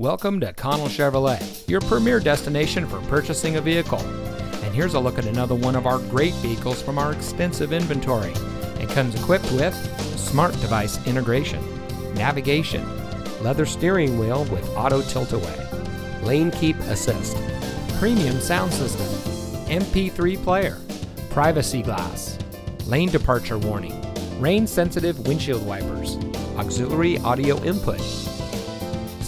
Welcome to Connell Chevrolet, your premier destination for purchasing a vehicle. And here's a look at another one of our great vehicles from our extensive inventory. It comes equipped with smart device integration, navigation, leather steering wheel with auto tilt away, lane keep assist, premium sound system, MP3 player, privacy glass, lane departure warning, rain sensitive windshield wipers, auxiliary audio input.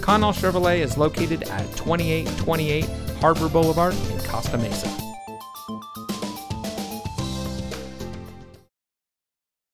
Connell Chevrolet is located at 2828 Harbor Boulevard in Costa Mesa.